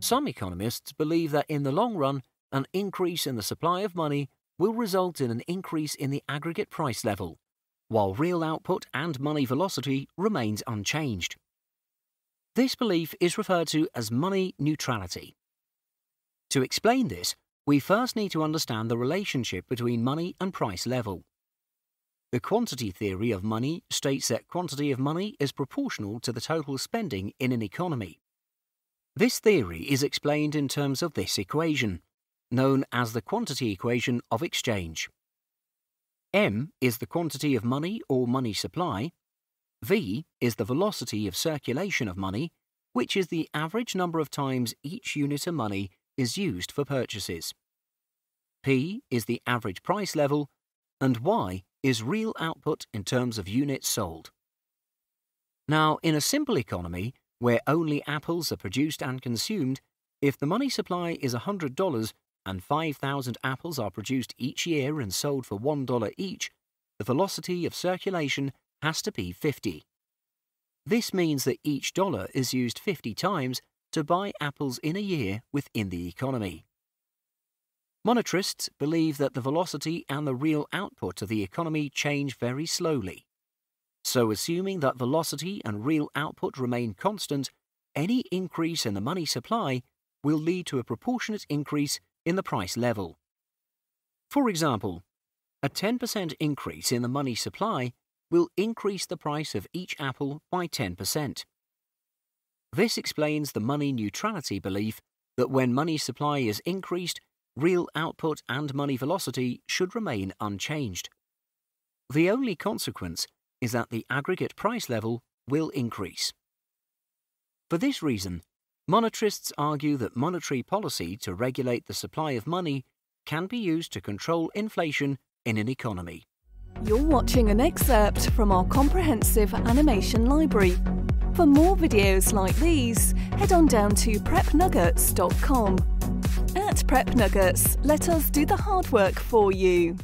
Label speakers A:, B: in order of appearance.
A: Some economists believe that in the long run, an increase in the supply of money will result in an increase in the aggregate price level, while real output and money velocity remains unchanged. This belief is referred to as money neutrality. To explain this, we first need to understand the relationship between money and price level. The quantity theory of money states that quantity of money is proportional to the total spending in an economy. This theory is explained in terms of this equation, known as the quantity equation of exchange. M is the quantity of money or money supply, V is the velocity of circulation of money, which is the average number of times each unit of money is used for purchases. P is the average price level, and Y is real output in terms of units sold. Now, in a simple economy, where only apples are produced and consumed, if the money supply is $100 and 5,000 apples are produced each year and sold for $1 each, the velocity of circulation has to be 50. This means that each dollar is used 50 times to buy apples in a year within the economy. Monetarists believe that the velocity and the real output of the economy change very slowly. So, assuming that velocity and real output remain constant, any increase in the money supply will lead to a proportionate increase in the price level. For example, a 10% increase in the money supply will increase the price of each apple by 10%. This explains the money neutrality belief that when money supply is increased, real output and money velocity should remain unchanged. The only consequence is that the aggregate price level will increase. For this reason, monetarists argue that monetary policy to regulate the supply of money can be used to control inflation in an economy.
B: You're watching an excerpt from our comprehensive animation library. For more videos like these, head on down to prepnuggets.com. At Prep Nuggets, let us do the hard work for you.